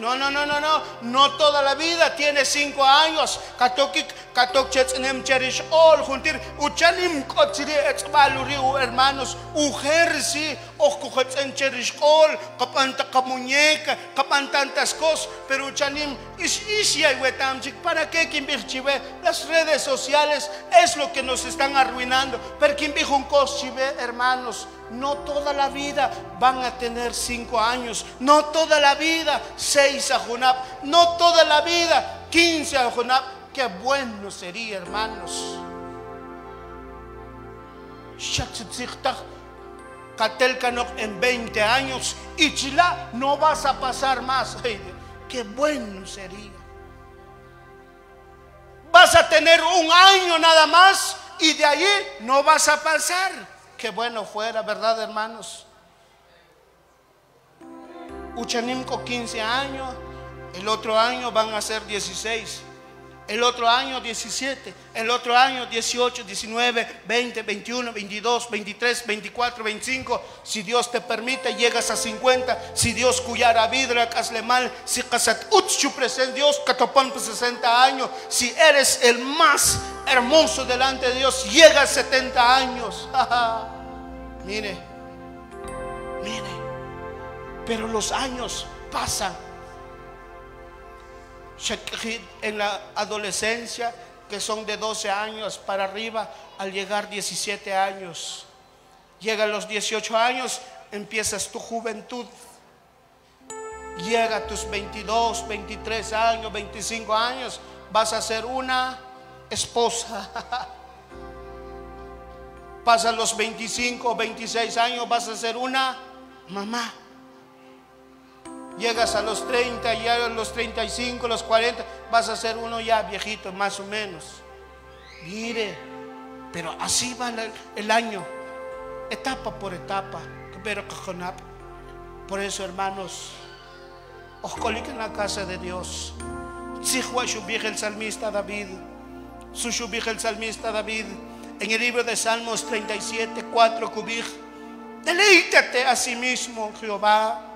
No, no, no, no, no. No toda la vida tiene cinco años. Katok katok nem cherish all juntir. Uchanim kotsiri etzbaluri u hermanos. Ujersi, okujet en cherish all. Kapanta ka muñeca, kapan tantas cosas. Pero uchanim is isya wetamchik. ¿Para qué kimbirchive? Las redes sociales es lo que nos están arruinando. Pero un cos hermanos, no toda la vida van a tener cinco años, no toda la vida seis a no toda la vida quince a Junab. Qué bueno sería, hermanos. En 20 años y Chila no vas a pasar más. qué bueno sería. Vas a tener un año nada más y de allí no vas a pasar. Qué bueno fuera, ¿verdad, hermanos? Uchanimco 15 años, el otro año van a ser 16 el otro año 17, el otro año 18, 19, 20, 21, 22, 23, 24, 25. Si Dios te permite, llegas a 50. Si Dios cuyara vidra, casle mal. Si casat utchu Dios, catopón 60 años. Si eres el más hermoso delante de Dios, llegas a 70 años. mire, mire. Pero los años pasan en la adolescencia, que son de 12 años para arriba, al llegar 17 años. Llega a los 18 años, empiezas tu juventud. Llega a tus 22, 23 años, 25 años, vas a ser una esposa. Pasan los 25, 26 años, vas a ser una mamá. Llegas a los 30, ya a los 35, los 40, vas a ser uno ya viejito, más o menos. Mire, pero así va el año, etapa por etapa. Por eso, hermanos, os en la casa de Dios. Si el salmista David, su el salmista David, en el libro de Salmos 37, 4, cubij, deleítate a sí mismo, Jehová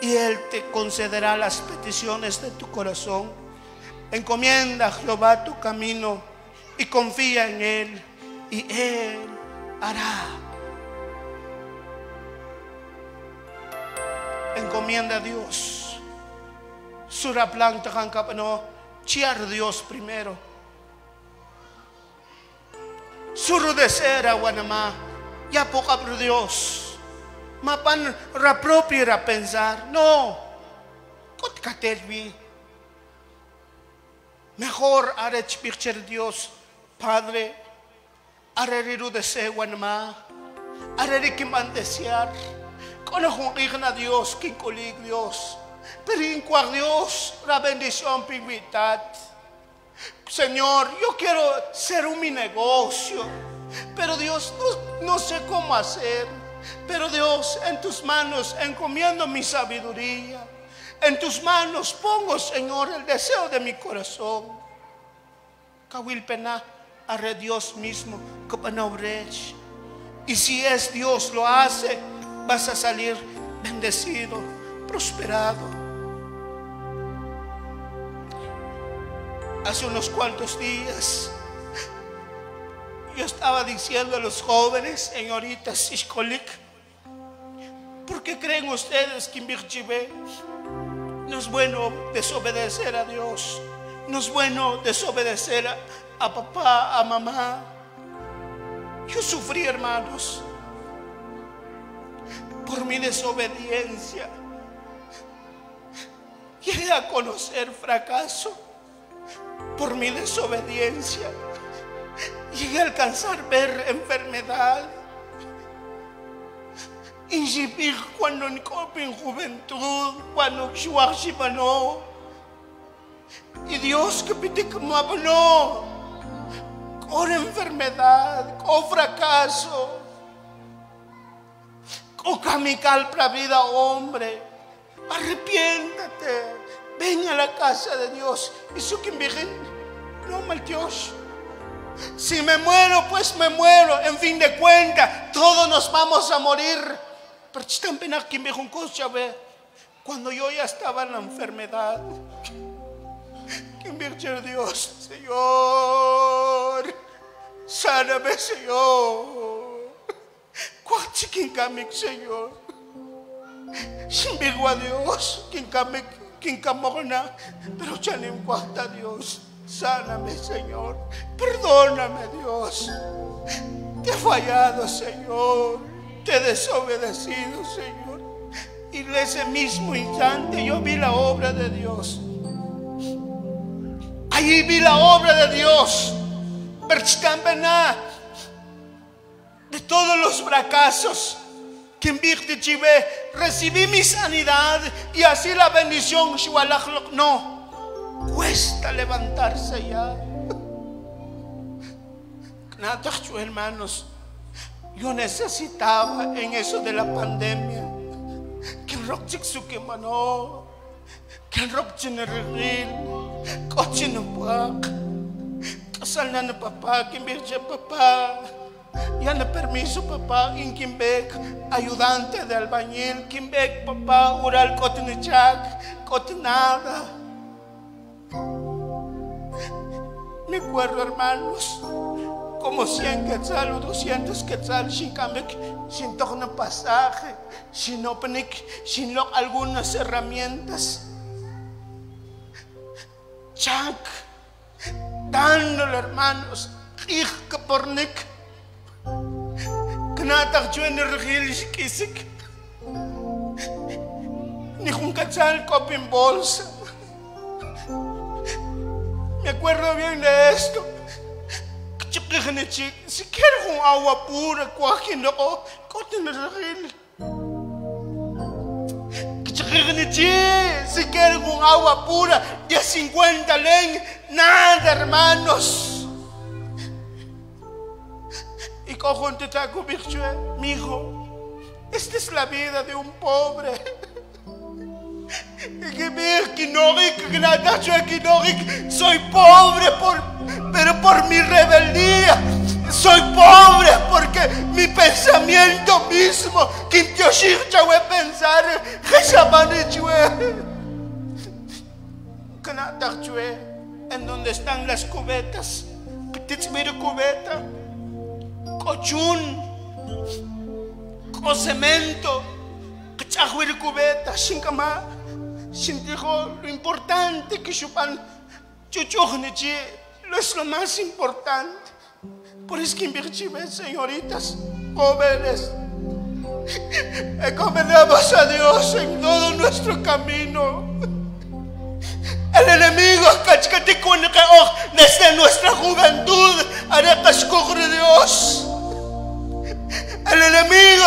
y Él te concederá las peticiones de tu corazón. Encomienda a Jehová tu camino y confía en Él y Él hará. Encomienda a Dios. Sura planta no chiar Dios primero. Suru de a Guanamá, ya poca Dios mapan ra propio ra pensar. No. Kot katervi. Mejor arech picture Dios, Padre. Areriru desewan ma. Areri kiman desear. Kono kung na Dios, kinkulig Dios. Pero incuar Dios, la bendición pingüitat. Señor, yo quiero ser un mi negocio. Pero Dios, no, no sé cómo hacer. Pero Dios, en tus manos encomiendo mi sabiduría. En tus manos pongo, Señor, el deseo de mi corazón. Kawil pena, haré Dios mismo, Y si es Dios lo hace, vas a salir bendecido, prosperado. Hace unos cuantos días Yo estaba diciendo a los jóvenes, señoritas Ishkolik, ¿por qué creen ustedes que Virchibe no es bueno desobedecer a Dios? No es bueno desobedecer a, a papá, a mamá. Yo sufrí, hermanos, por mi desobediencia. Llegué a conocer fracaso por mi desobediencia. Llegué a alcanzar ver enfermedad. Y cuando en juventud, cuando no. Y Dios que pide como no. Con enfermedad, con fracaso. Con camical para vida hombre. Arrepiéntate. Ven a la casa de Dios. Su que no mal Dios. Si me muero, pues me muero. En fin de cuentas, todos nos vamos a morir. Pero también aquí me cuando yo ya estaba en la enfermedad, que me Dios, Señor, sáname, Señor. ¿Cuánto que cambie, Señor? Sin a Dios, quien cambie, quien camorna, pero ya no importa Dios. Sáname, Señor. Perdóname, Dios. Te he fallado, Señor. Te he desobedecido, Señor. Y en ese mismo instante yo vi la obra de Dios. Allí vi la obra de Dios. De todos los fracasos que en recibí mi sanidad y así la bendición. No cuesta levantarse ya. hermanos, yo necesitaba en eso de la pandemia que rochik suke mano, que rochik no pak, kasal na na papá, virge papá. Ya no permiso, papá, en Kimbek, ayudante de albañil, Kimbek, papá, ural cotinechak, cotinada. Me acuerdo, hermanos, como 100 quetzal o 200 quetzal sin cambio, sin un pasaje, sin opening, sin algunas herramientas. Chak, dándole, hermanos, ik por nik, knatak yo en el kisik, ni un quetzal copin bolsa. Me acuerdo bien de esto. Si quiero un agua pura, no, corten el regil. Si quiero un agua pura de 50 len, nada, hermanos. Y cojo un tetaco, mi hijo, esta es la vida de un pobre. Soy pobre por, pero por mi rebeldía. Soy pobre porque mi pensamiento mismo, que voy a pensar, en donde están las cubetas, cubeta, cochún, con cemento, cubeta, sin dijo lo importante que chupan chuchugnechi, lo es lo más importante. Por eso que invertimos, señoritas, jóvenes, encomendamos a Dios en todo nuestro camino. El enemigo, desde nuestra juventud, hará que Dios. El enemigo,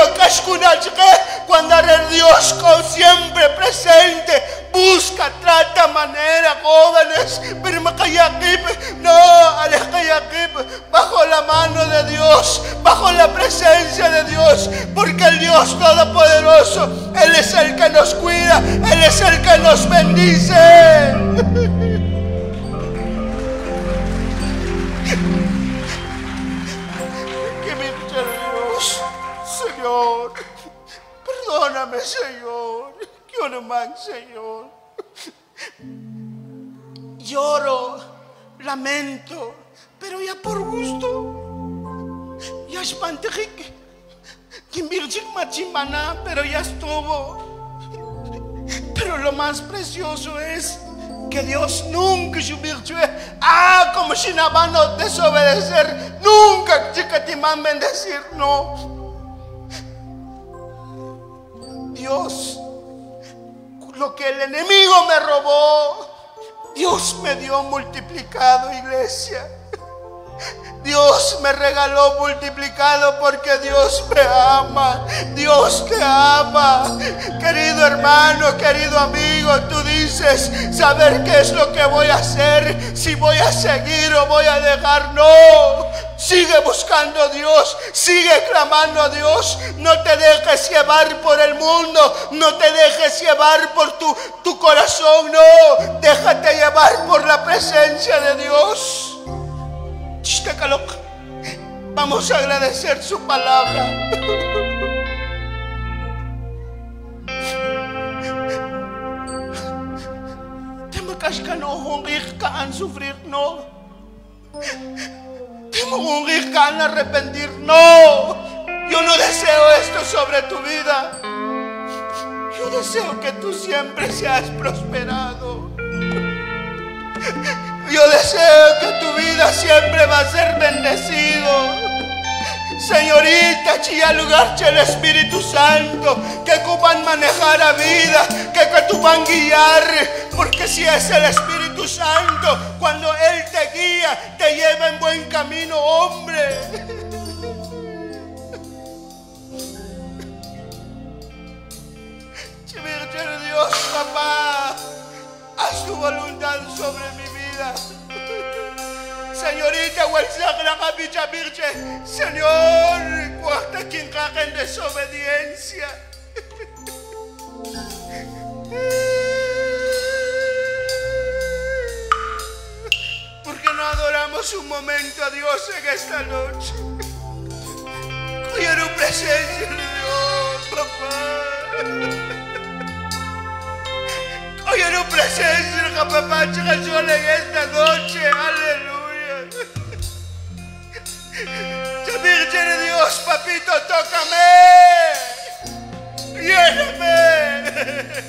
cuando hará Dios siempre presente, busca, trata manera, jóvenes, pero no, bajo la mano de Dios, bajo la presencia de Dios, porque el Dios Todopoderoso, Él es el que nos cuida, Él es el que nos bendice. Señor, perdóname, Señor. No más, Señor. Lloro, lamento, pero ya por gusto. Yashpantejik. Kimbirchik machimbana, pero ya estuvo. Pero lo más precioso es que Dios nunca subirchue. Ah, como si no desobedecer. Nunca chicatimán bendecir, no. Dios, lo que el enemigo me robó, Dios me dio multiplicado, iglesia. Dios me regaló multiplicado porque Dios me ama. Dios te ama. Querido hermano, querido amigo, tú dices, saber qué es lo que voy a hacer, si voy a seguir o voy a dejar. No, sigue buscando a Dios, sigue clamando a Dios. No te dejes llevar por el mundo, no te dejes llevar por tu, tu corazón, no. Déjate llevar por la presencia de Dios. Vamos a agradecer su palabra. Te no hungrig kan sufrir, no. Te hungrig kan arrepentir, no. Yo no deseo esto sobre tu vida. Yo deseo que tú siempre seas prosperado. Yo deseo que tu vida siempre va a ser bendecido. Señorita, chía lugar el Espíritu Santo, que ocupan manejar la vida, que que tú guiar, porque si es el Espíritu Santo, cuando Él te guía, te lleva en buen camino, hombre. Dios, papá, haz tu voluntad sobre mi vida. Señorita, Señor, cuánta quien caga en desobediencia. Porque no adoramos un momento a Dios en esta noche. Quiero presencia de Dios, papá. Quiero presencia de papá en esta noche. Aleluya. Te Virgen de Dios, papito, tócame. Lléname.